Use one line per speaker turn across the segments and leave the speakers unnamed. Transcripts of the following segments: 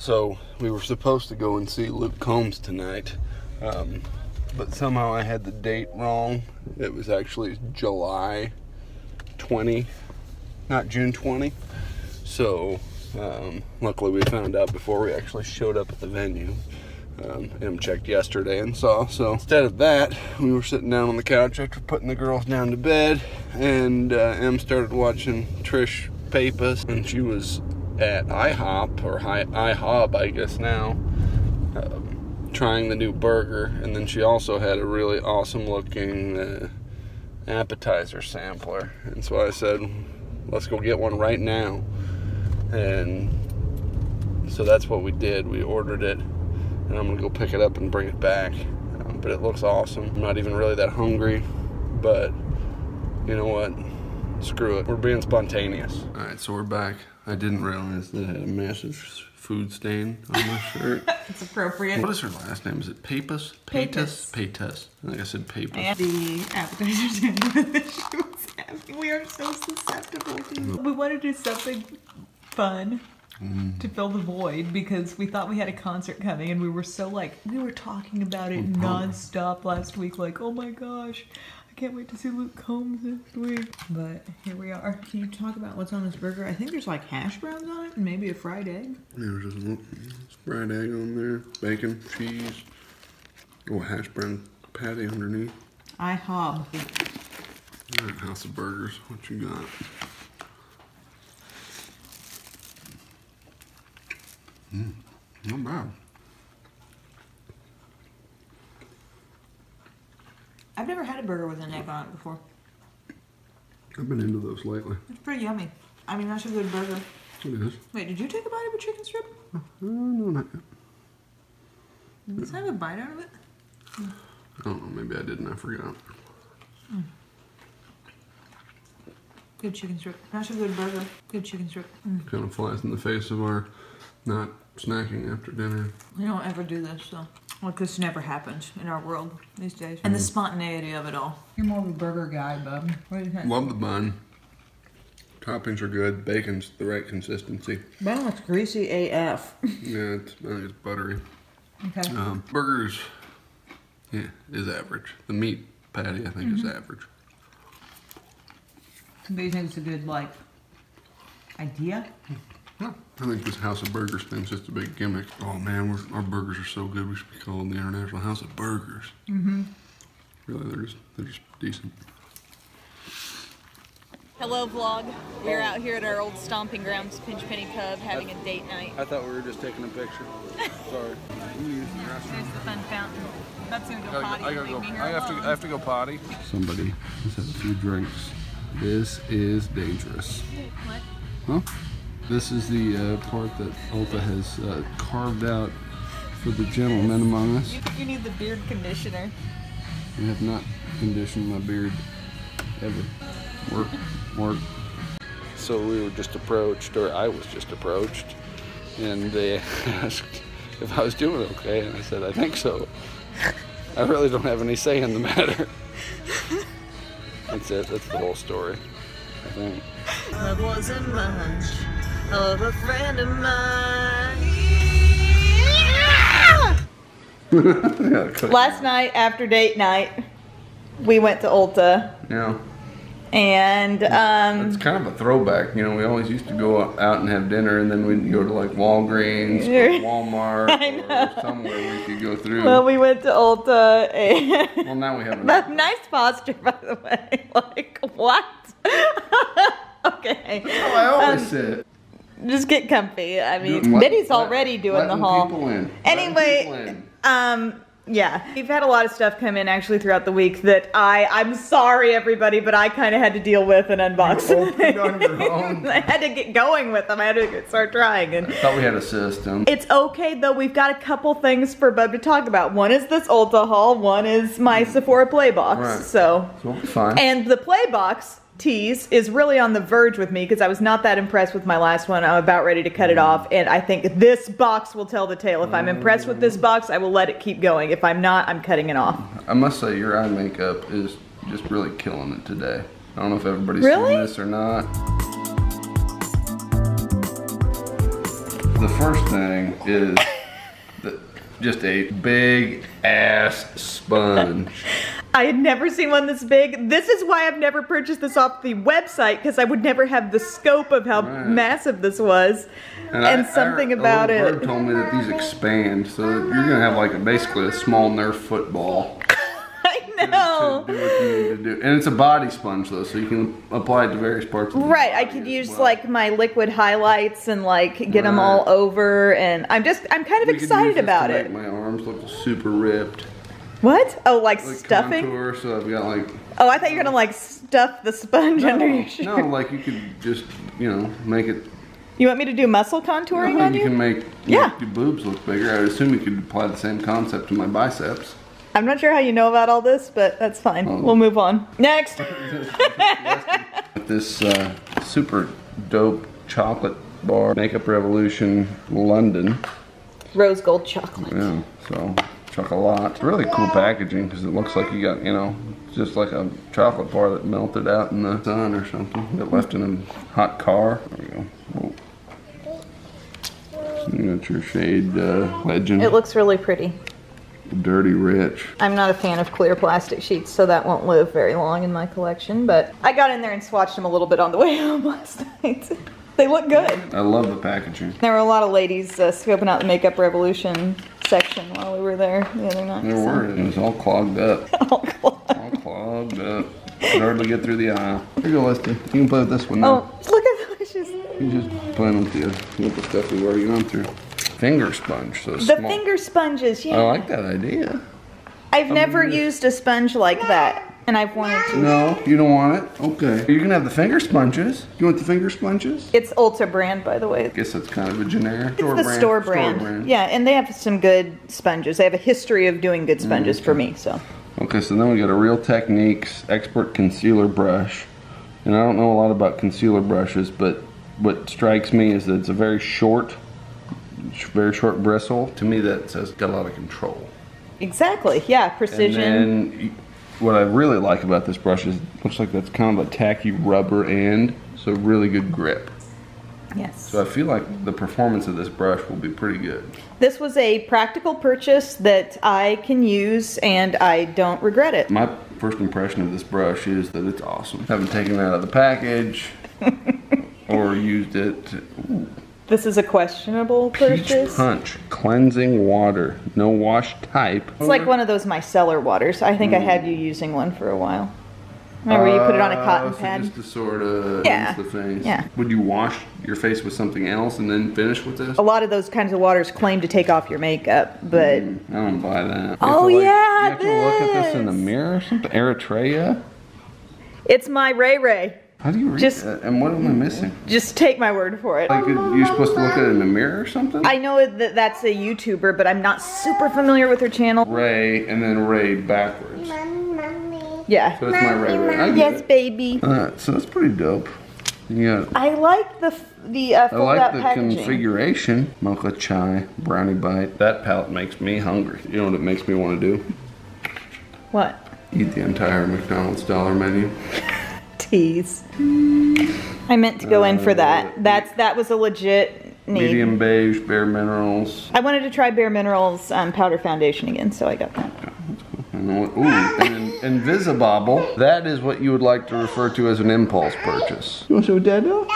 So we were supposed to go and see Luke Combs tonight, um, but somehow I had the date wrong. It was actually July 20, not June 20. So um, luckily we found out before we actually showed up at the venue. Um, M checked yesterday and saw. So instead of that, we were sitting down on the couch after putting the girls down to bed, and uh, M started watching Trisha Paytas, and she was at IHOP or IHOB, I guess now, um, trying the new burger, and then she also had a really awesome looking uh, appetizer sampler, and so I said, "Let's go get one right now," and so that's what we did. We ordered it, and I'm gonna go pick it up and bring it back. Um, but it looks awesome. I'm not even really that hungry, but you know what? Screw it. We're being spontaneous. All right, so we're back. I didn't realize that I had a massive food stain on my shirt.
It's appropriate.
What is her last name? Is it Papus?
Papus.
Paytas. I think I said Papus.
And the appetizer she. We are so susceptible to. Mm. We wanted to do something fun mm. to fill the void because we thought we had a concert coming and we were so like we were talking about it nonstop last week. Like, oh my gosh, can't wait to see Luke Combs next week. But here we are. Can you talk about what's on this burger? I think there's like hash browns on it and maybe a fried egg.
There's just a little fried egg on there, bacon, cheese, little hash brown patty underneath.
I hob.
All right, House of Burgers. What you got? Mm, not bad.
I've never had a burger with an egg on it before.
I've been into those lately.
It's pretty yummy. I mean, that's a good burger.
It is.
Wait, did you take a bite of a chicken strip?
Uh, no, not yet.
Let's have a bite out of it.
I don't know. Maybe I didn't. I forgot.
Good chicken strip. That's a good burger. Good chicken strip. Mm.
Kind of flies in the face of our not snacking after dinner.
We don't ever do this, so. Like, this never happens in our world these days. Mm-hmm. And the spontaneity of it all. You're more of a burger guy, bub. What do you think?
Love the bun. Toppings are good. Bacon's the right consistency.
Well, it's greasy AF.
Yeah, it's, I think it's buttery.
okay.
Um, burgers, yeah, is average. The meat patty, I think, is mm-hmm. average.
Do you think it's a good, like, idea? Hmm.
Yeah, I think this House of Burgers thing's just a big gimmick. Oh man, we're, our burgers are so good. We should be called the International House of Burgers. Mm-hmm. Really, they're just they're just decent.
Hello vlog. We're out here at our old stomping grounds, Pinch Penny Pub, having a date night.
I thought we were just taking a picture. Sorry.
There's the fun fountain. That's gonna go potty.
I gotta go. I have to. I have to go potty. Somebody has had a few drinks. This is dangerous.
What?
Huh? This is the uh, part that Ulta has uh, carved out for the gentlemen among us.
You you need the beard conditioner?
I have not conditioned my beard ever. Work, work. So we were just approached, or I was just approached, and they asked if I was doing okay, and I said, I think so. I really don't have any say in the matter. That's it. That's the whole story. I think.
Love wasn't much of a friend of mine.
Last night after date night, we went to Ulta
Yeah.
and um,
It's kind of a throwback, you know. We always used to go out and have dinner, and then we'd go to like Walgreens, or Walmart,
I know.
or somewhere we could go through.
well, we went to Ulta and
Well, now we have. A,
nice posture, by the way. Like what? okay.
oh, I always
Um,
said.
Just get comfy. I mean,
Let-
Benny's
let-
already doing the haul.
people in. Letting people
Anyway, um, yeah, we've had a lot of stuff come in actually throughout the week that I, I'm sorry everybody, but I kind of had to deal with and unbox.
You opened on your own?
I had to get going with them. I had to get, start trying and.
Thought we had a system.
It's okay though. We've got a couple things for Bub to talk about. One is this Ulta haul. One is my Sephora play box.
Right.
So
So fine.
and the play box tease is really on the verge with me because I was not that impressed with my last one. I'm about ready to cut it off, and I think this box will tell the tale. If I'm impressed with this box, I will let it keep going. If I'm not, I'm cutting it off.
I must say, your eye makeup is just really killing it today. I don't know if everybody's
Really?
seen this or not. the first thing is just a big ass sponge.
I had never seen one this big. This is why I've never purchased this off the website because I would never have the scope of how
Right.
massive this was. And,
I- er,
something
I,
about it.
Told me that these expand, so you're gonna have like a, basically a small Nerf football.
Know.
To do what you need to do. And it's a body sponge though, so you can apply it to various parts of the
Right, I could use
well.
like my liquid highlights and like get them all over, and I'm just I'm kind of
We
excited about it.
My arms look super ripped.
What? Oh, like,
Like
stuffing?
contour, so I've got like
Oh, I thought you were gonna like stuff the sponge under your shirt.
no, like you could just you know make it.
You want me to do muscle contouring
No,
on
you
you?
can make
Yeah.
your boobs look bigger. I would assume you could apply the same concept to my biceps.
I'm not sure how you know about all this, but that's fine.
Oh.
We'll move on. Next.
This uh, super dope chocolate bar, Makeup Revolution London.
Rose gold chocolate.
Yeah, so chocolate. Really cool packaging because it looks like you got, you know, just like a chocolate bar that melted out in the sun or something. That left in a hot car. There we go. Whoa. You got your shade uh, legend.
It looks really pretty.
Dirty Rich.
I'm not a fan of clear plastic sheets, so that won't live very long in my collection, but I got in there and swatched them a little bit on the way home last night. they look good.
I love the packaging.
There were a lot of ladies uh, scoping out the Makeup Revolution section while we were there the other night.
There
so-
were. It was all clogged up.
Oh, God.
All clogged up. Could hardly get through the aisle. Here you go, Leslie. You can play with this one now.
Oh, look at those.
You just playing with the, with the stuff we've already gone through. Finger sponge, so
The
small.
finger sponges, yeah.
I like that idea.
I've never used a sponge like that, and I've wanted to.
No, you don't want it? Okay. You can have the finger sponges. You want the finger sponges?
It's Ulta brand, by the way.
I guess that's kind of a generic.
It's the store brand. Yeah, and they have some good sponges. They have a history of doing good sponges for mm, me, so.
Okay, so then we got a Real Techniques Expert Concealer Brush. And I don't know a lot about concealer brushes, but what strikes me is that it's a very short, very short bristle. To me, that says got a lot of control.
Exactly, yeah, precision.
And then what I really like about this brush is it looks like that's kind of a tacky rubber end, so really good grip.
yes.
So I feel like the performance of this brush will be pretty good.
This was a practical purchase that I can use, and I don't regret it.
My first impression of this brush is that it's awesome. Haven't taken it out of the package or used it. Ooh,
This is a questionable
Peach
purchase.
Punch cleansing water, no wash type.
It's like one of those micellar waters. I think I had you using one for a while. Remember, you put it on a cotton
Uh, so
pad.
just to sort of
Yeah,
rinse the face.
yeah.
Would you wash your face with something else and then finish with this?
A lot of those kinds of waters claim to take off your makeup, but
I don't buy that.
Oh,
to, like-
yeah,
You have to look at this in the mirror or something? Eritrea?
it's my Ray Ray.
How do you read
Just-
that? And what am I missing?
Just take my word for it.
Like you're supposed to look at it in the mirror or something?
I know that that's a YouTuber, but I'm not super familiar with her channel.
Ray and then Ray backwards. Mommy.
Yeah.
So it's my Ray Ray.
Yes,
it.
baby.
Alright, so that's pretty dope. You got
I like the the uh,
I like the
packaging.
configuration. Mocha chai, brownie bite. That palette makes me hungry. You know what it makes me want to do?
What?
Eat the entire McDonald's dollar menu.
Tease. I meant to go in for that. That's that was a legit need.
Medium beige, bare minerals.
I wanted to try Bare Minerals um, powder foundation again, so I got that.
I ooh, and Invisibobble. That is what you would like to refer to as an impulse purchase. You want to show Dad now?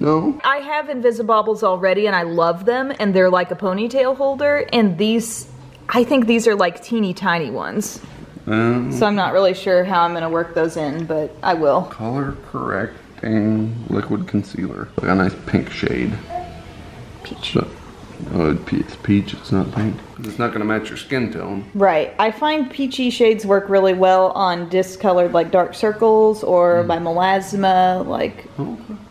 No?
I have Invisibobbles already, and I love them, and they're like a ponytail holder. And these, I think these are like teeny tiny ones.
Um,
So I'm not really sure how I'm gonna work those in, but I will.
color correcting liquid concealer. Like a nice pink shade.
Peach.
So, oh, it's peach, it's not pink. It's not going to match your skin tone.
Right. I find peachy shades work really well on discolored like dark circles or by melasma, like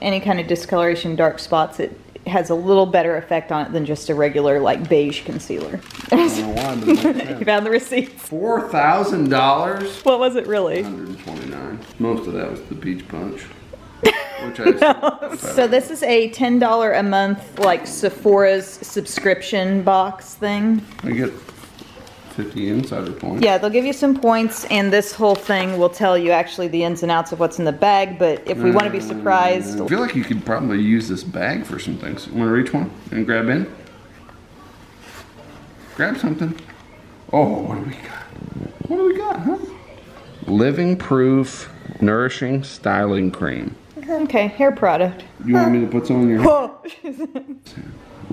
any kind of discoloration, dark spots. It has a little better effect on it than just a regular like beige concealer.
I don't know why,
you found the receipts.
Four thousand dollars.
What was it really?
129. Most of that was the peach punch, which I
So this is a ten dollar a month like Sephora's subscription box thing.
I get 50 insider points.
Yeah, they'll give you some points, and this whole thing will tell you actually the ins and outs of what's in the bag. But if we want to be mm. surprised,
I feel like you could probably use this bag for some things. You Want to reach one and grab in? Grab something. Oh, what do we got? What do we got, huh? Living Proof Nourishing Styling Cream.
okay, hair product.
You want me to put some on your hair?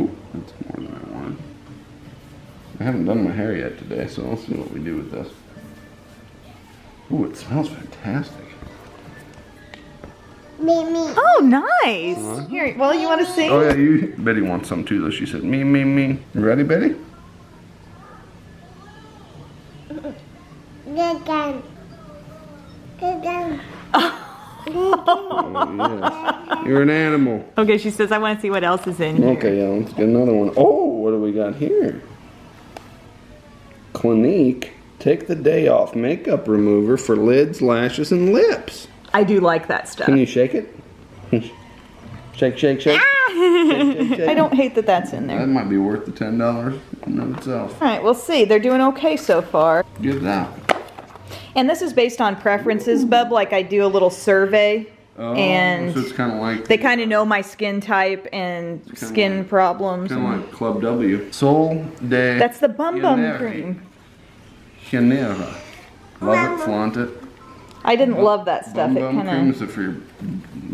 Oh,
Ooh, that's more than I wanted. I haven't done my hair yet today, so let's see what we do with this. Ooh, it smells fantastic. Me. me.
Oh, nice. Uh-huh. Here, well, you want to see?
Oh yeah, you. Betty wants some too, though. She said, "Me, me, me." You ready, Betty?
Good gun. Good gun.
Oh, yes. You're an animal.
Okay, she says I want to see what else is in here.
Okay, yeah, let's get another one. Oh, what do we got here? Clinique. Take the day off makeup remover for lids, lashes, and lips.
I do like that stuff.
Can you shake it? shake, shake, ah! shake.
I don't hate that that's in there.
That might be worth the ten dollars in of itself.
All right, we'll see. They're doing okay so far.
Give that.
And this is based on preferences, Bub. Like I do a little survey,
Oh,
and
so it's kind of like
they kind of know my skin type and skin
like-
problems.
kind of like Club W. Sol de.
That's the bum bum cream.
Janeiro. Love it, flaunt it.
I didn't love that stuff.
Bum
It
bum cream.
kind
Is it for your?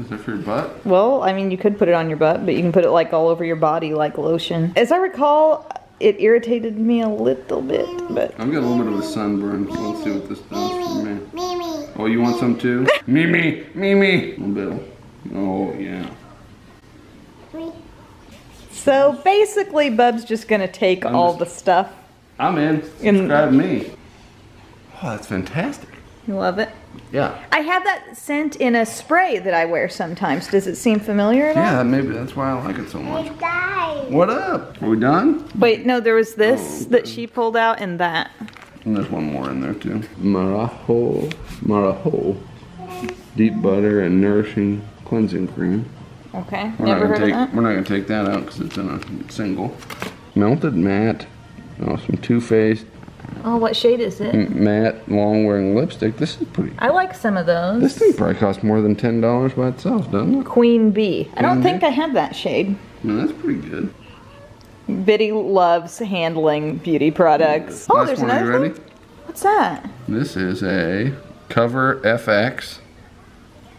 Is it for your butt?
Well, I mean, you could put it on your butt, but you can put it like all over your body, like lotion. As I recall, it irritated me a little bit, but
I've got a little bit of a sunburn, so let's see what this does for me.
Mimi.
Oh, you want some too? Mimi, Mimi. Little bit. Oh yeah.
so basically, Bub's just gonna take
I'm
all
just-
the stuff.
I'm in.
In-
me. Oh, that's fantastic.
You love it.
Yeah.
I have that scent in a spray that I wear sometimes. Does it seem familiar at all?
Yeah, maybe that's why I like it so much. What up? Are we done?
Wait, no, there was this
Oh,
that she pulled out and that.
And there's one more in there too. Marajo, Marajo, deep butter and nourishing cleansing cream.
Okay,
We're
never
not
heard
gonna take
of that.
we're not gonna take that out because it's in a single. Melted matte. Oh, some Too Faced
Oh, what shade is it?
matte long wearing lipstick. This is pretty.
I like some of those.
This thing probably costs more than ten dollars by itself, doesn't it?
Queen Bee. I don't
Queen
think
Bee?
I have that shade.
No, that's pretty good.
Biddy loves handling beauty products. Oh,
Last
there's
one,
another
you ready?
thing? What's that?
This is a Cover FX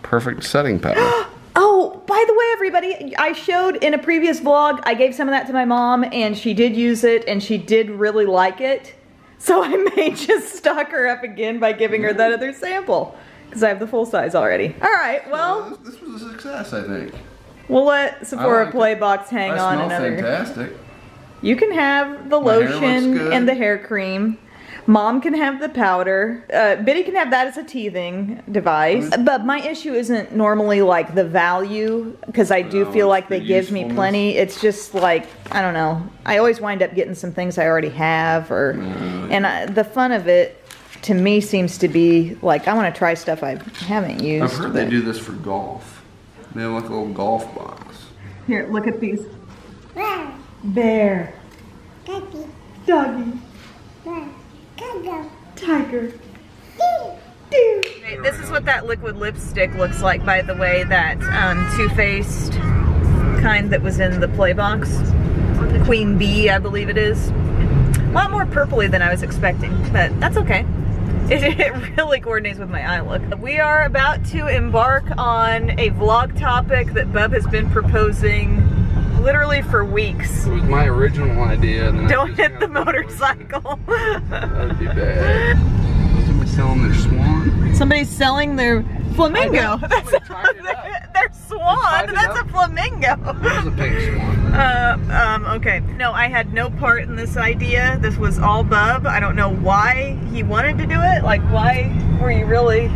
Perfect Setting Powder.
Oh, by the way, everybody, I showed in a previous vlog, I gave some of that to my mom and she did use it and she did really like it. So I may just stock her up again by giving her that other sample because I have the full size already. All right, well,
this, this was a success, I think.
we'll let Sephora
like it.
Play Box hang
I
on
smell
another.
fantastic.
You can have the
My
lotion and the hair cream. Mom can have the powder. Uh, Biddy can have that as a teething device. But my issue isn't normally like the value because I do
No,
feel
it's
like
the
they give me plenty. It's just like I don't know. I always wind up getting some things I already have, or and I, the fun of it to me seems to be like I want to try stuff I haven't used.
I've heard they do this for golf. They have like a little golf box.
Here, look at these.
Bear.
Bear,
Daddy.
doggy,
Bear. Cuddle.
tiger. This is what that liquid lipstick looks like, by the way, that um, Too Faced kind that was in the play box. Queen Bee, I believe it is. A lot more purpley than I was expecting, but that's okay. It, it really coordinates with my eye look. We are about to embark on a vlog topic that Bub has been proposing literally for weeks.
It was my original idea. And then
Don't hit the motorcycle.
That'd be bad. Somebody selling their swan.
Somebody's selling their flamingo. That's
it
their swan. That's a flamingo.
There's a pink swan.
Uh, um, okay. No, I had no part in this idea. This was all Bub. I don't know why he wanted to do it. Like, why were you really?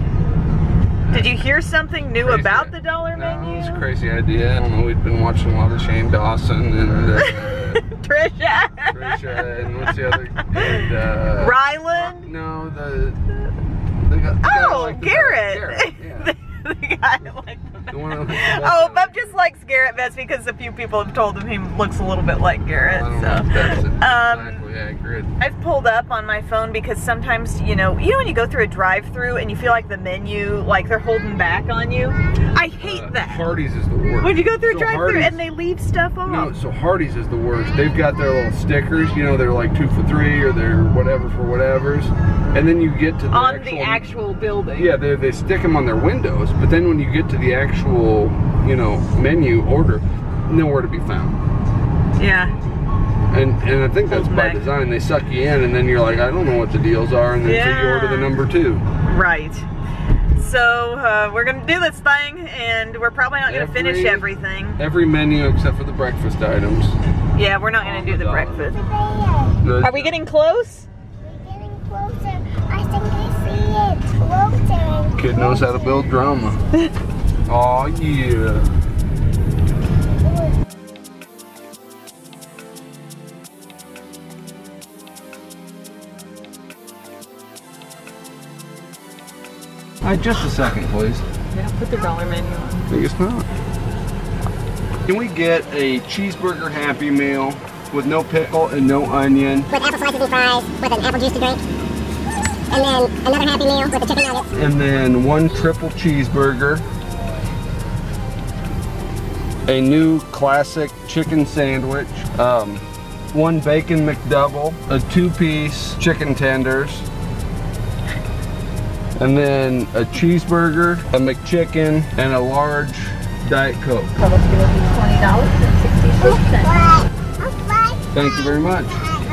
Did you hear something new
Crazy.
about the dollar
No,
menu?
it's a crazy idea. I don't know. We've been watching a lot of Shane Dawson and uh,
Trisha.
Trisha and what's the other? And, uh,
Ryland.
No, the. the, guy- the guy
Oh,
like the-
Garrett.
Garrett, yeah.
the guy like
The that-
Oh, Bub just likes Garrett best because a few people have told him he looks a little bit like Garrett.
Know
So.
if that's it
Um,
exactly accurate.
I've pulled up on my phone because sometimes, you know, you know when you go through a drive-through and you feel like the menu, like they're holding back on you. I hate
Uh,
that.
Hardee's is the worst.
When you go through a
So
drive-through and they leave stuff off.
No, so Hardee's is the worst. They've got their little stickers, you know, they're like two for three or they're whatever for whatever's. And then you get to the
on
actual,
the actual building.
Yeah, they, they stick them on their windows, but then when you get to the actual, you know, menu order, nowhere to be found.
Yeah.
And and I think that's by
back.
design. They suck you in, and then you're like, I don't know what the deals are, and then so you order the
Yeah.
number two.
Right. So uh, we're gonna do this thing, and we're probably not gonna finish everything.
Every menu except for the breakfast items.
Yeah, we're not gonna do the
Dollar.
breakfast.
There.
The-
Are we getting close?
We're getting closer. I think I see it closer. and
Kid knows how to build drama. oh yeah. Uh, just a second, please.
Yeah, put the dollar menu on.
I think it's not. Can we get a cheeseburger Happy Meal with no pickle and no onion,
With apple slices and fries, with an apple juice to drink. And then another Happy Meal with a chicken nuggets.
and then one triple cheeseburger, a new classic chicken sandwich, um, one bacon McDouble, a two-piece chicken tenders, and then a cheeseburger, a McChicken, and a large Diet Coke. $20.66 Thank you very much.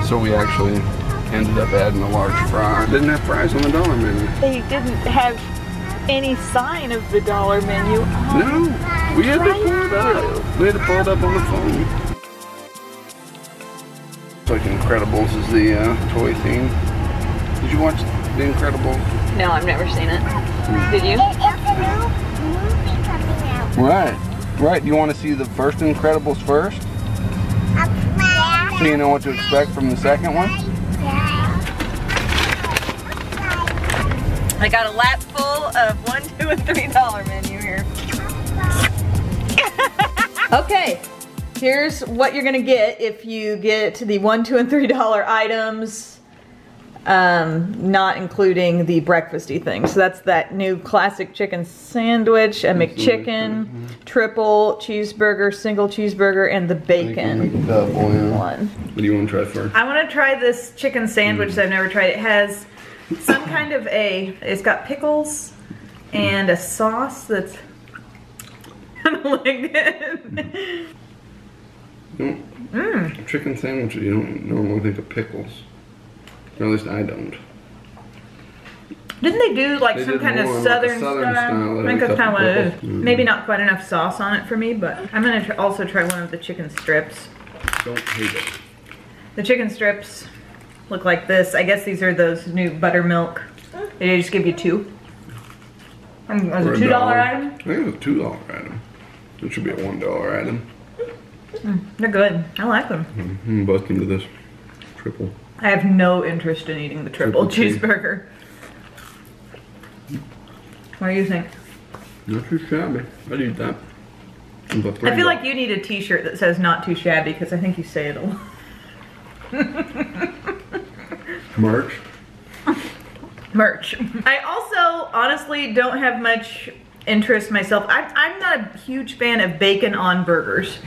So we actually ended up adding a large fry. Didn't have fries on the dollar menu.
They didn't have any sign of the dollar menu.
No, we had to pull it up. We had to pull it up on the phone. It's like Incredibles is the uh, toy theme. Did you watch The Incredibles?
No, I've never seen it. Hmm. Did you?
It's a new movie coming out.
Right, right. You want to see the first Incredibles first, so you know what to expect from the second one.
I got a lap full of one, two, and three dollar menu here. okay, here's what you're gonna get if you get the one, two, and three dollar items, um, not including the breakfasty thing. So that's that new classic chicken sandwich, a McChicken, triple cheeseburger, single cheeseburger, and the bacon
Double, yeah.
one.
What do you want to try first?
I want to try this chicken sandwich that I've never tried. It has some kind of a, it's got pickles and a sauce that's kind of like this.
You don't- Chicken sandwich, you don't normally think of pickles. Or at least I don't.
Didn't they do like
They
some kind of
more like
southern,
southern
style?
style,
I think
like
that's kind of what it is.
pickles. Mm.
Maybe not quite enough sauce on it for me, but I'm gonna tr- also try one of the chicken strips.
Don't hate it.
The chicken strips look like this. I guess these are those new buttermilk. They just give you two. Um, was it
a
two dollar
dollar.
item?
I think it's a two dollar item. It should be a one dollar item.
They're good. I like them.
I'm bust into this triple.
I have no interest in eating the triple,
Triple cheese.
cheeseburger. What do you think?
Not too shabby. I'd eat that.
I feel like you need a t-shirt that says not too shabby because I think you say it a lot.
Merch.
Merch. I also honestly don't have much interest myself. I, I'm not a huge fan of bacon on burgers.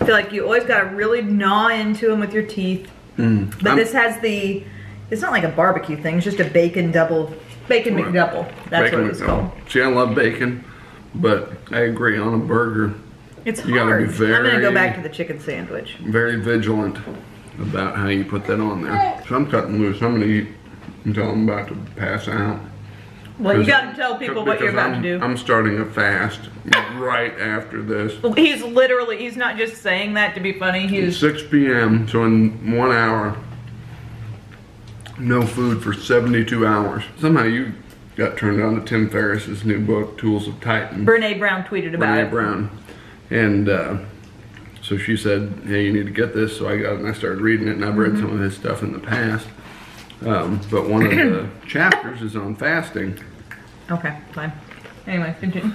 I feel like you always gotta really gnaw into them with your teeth. But
Mm. I'm-
this has the, it's not like a barbecue thing, it's just a bacon double, bacon
Right.
McDouble. That's
Bacon
what it's
McDouble.
called.
See, I love bacon, but I agree on a burger.
It's
You gotta
hard.
be
I'm gonna go back to the chicken sandwich.
Very vigilant about how you put that on there. So I'm cutting loose. I'm gonna eat until I'm about to pass out.
Well, you gotta tell people what you're about
I'm,
to do.
I'm starting a fast right after this.
He's literally, he's not just saying that to be funny. He's
6 p.m. So in one hour, no food for 72 hours. Somehow you got turned on to Tim Ferriss's new book, Tools of Titan.
Brene Brown tweeted about
Brene
it.
Brene Brown. And uh, so she said, hey, you need to get this. So I got it and I started reading it and I've read some of his stuff in the past. Um, but one of the chapters is on fasting.
Okay, fine. Anyway, continue.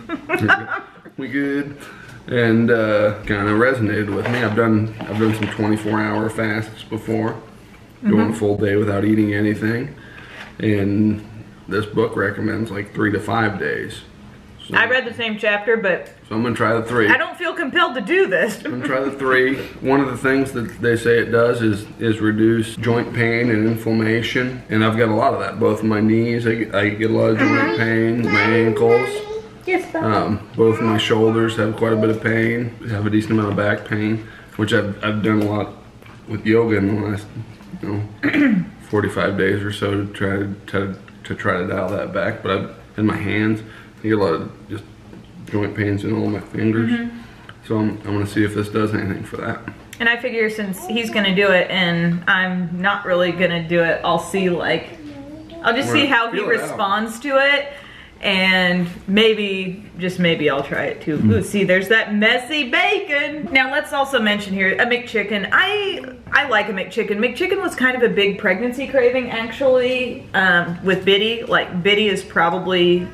we good and uh, kind of resonated with me i've done i've done some 24 hour fasts before going a full day without eating anything. And this book recommends like three to five days. So,
I read the same chapter, but
so I'm gonna try the three.
I don't feel compelled to do this.
I'm gonna try the three. One of the things that they say it does is is reduce joint pain and inflammation, and I've got a lot of that. Both my knees, I get, I get a lot of joint pain. My ankles,
Yes,
um, both my shoulders have quite a bit of pain. I have a decent amount of back pain, which I've I've done a lot with yoga in the last you know 45 days or so to try to to, to try to dial that back. But I've, in my hands, I get a lot of just joint pains in all my fingers. So I'm, I'm gonna see if this does anything for that.
And I figure since he's gonna do it and I'm not really gonna do it, I'll see like, I'll just
We're
see how he
it out.
responds to it. And maybe, just maybe I'll try it too. Ooh, see, there's that messy bacon. Now let's also mention here, a McChicken. I I like a McChicken. McChicken was kind of a big pregnancy craving actually um, with Biddy. Like Biddy is probably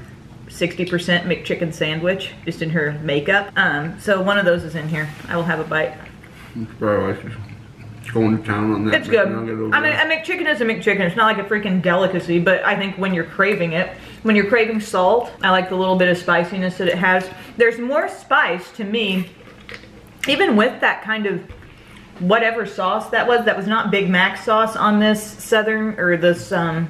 60% McChicken sandwich just in her makeup. Um, so one of those is in here. I will have a bite.
Bro, I just going to town on that.
It's good. I mean, a McChicken is a McChicken. It's not like a freaking delicacy, but I think when you're craving it, when you're craving salt, I like the little bit of spiciness that it has. There's more spice to me, even with that kind of whatever sauce that was. That was not Big Mac sauce on this Southern or this um,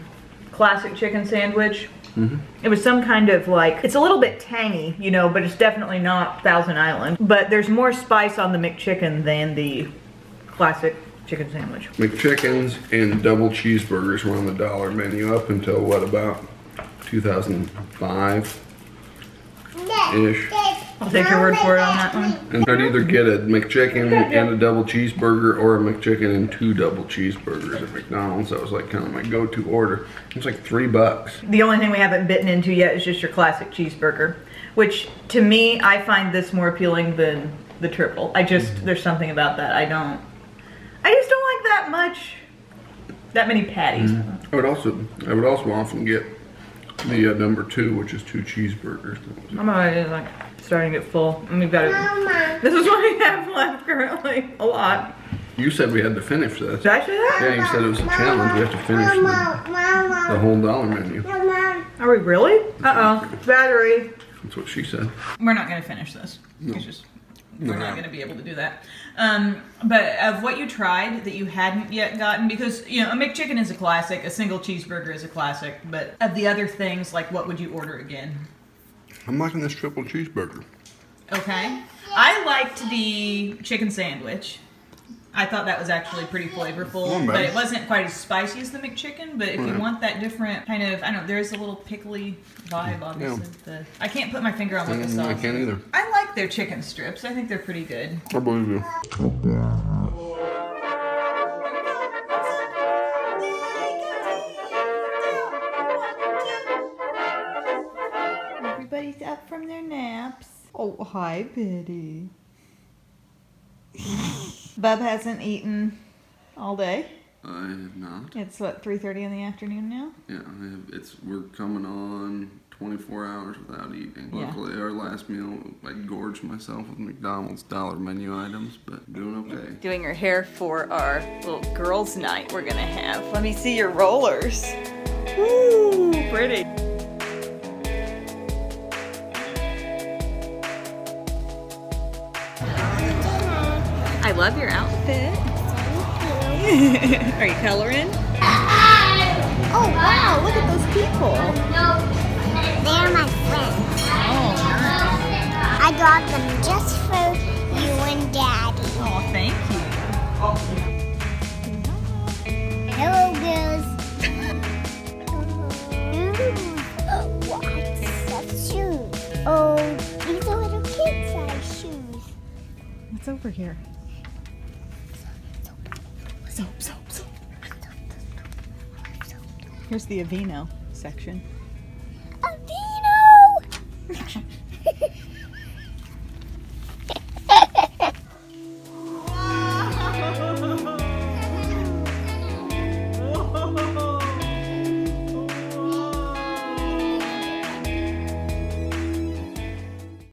classic chicken sandwich. Mm-hmm. It was some kind of like, it's a little bit tangy, you know, but it's definitely not Thousand Island. But there's more spice on the McChicken than the classic chicken sandwich.
McChickens and double cheeseburgers were on the dollar menu up until what about 2005 ish.
I'll take your word for it on that one.
And I'd either get a McChicken and a double cheeseburger or a McChicken and two double cheeseburgers at McDonald's. That was like kind of my go-to order. It was like three bucks.
The only thing we haven't bitten into yet is just your classic cheeseburger, which to me, I find this more appealing than the triple. I just, there's something about that I don't, I just don't like that much, that many patties.
I would also, I would also often get the uh, number two, which is two cheeseburgers.
I'm already like starting to get full. And we've got it. This is what we have left currently. A lot.
You said we had to finish this.
Did I say that?
Yeah, you said it was a challenge. We have to finish the, the whole dollar menu.
Are we really? Uh oh. Battery.
That's what she said.
We're not going to finish this. It's just we're
No.
not going to be able to do that. Um, but of what you tried that you hadn't yet gotten, because you know a McChicken is a classic, a single cheeseburger is a classic. But of the other things, like what would you order again?
I'm liking this triple cheeseburger.
Okay, I liked the chicken sandwich. I thought that was actually pretty flavorful, but it wasn't quite as spicy as the McChicken. But if you want that different kind of, I don't know, there's a little pickly vibe, obviously. The, I can't put my finger on what the
Mm,
sauce.
I can't either.
I like their chicken strips. I think they're pretty good.
I believe you.
Everybody's up from their naps. Oh, hi, Biddy. Bub hasn't eaten all day.
I have not.
It's what 3:30 in the afternoon now.
Yeah, I have, it's we're coming on 24 hours without eating.
Yeah.
Luckily, our last meal, I gorged myself with McDonald's dollar menu items, but doing okay.
Doing her hair for our little girls' night we're gonna have. Let me see your rollers. Ooh, pretty. Love your outfit. Are you coloring? Oh wow, look at those people.
They're my friends.
Oh, nice.
I got them just for you and Daddy.
Oh, thank you.
Hello, girls. Ooh, what shoes? Oh, these are little kid size shoes.
What's over here? Here's the Aveeno section.
Avino!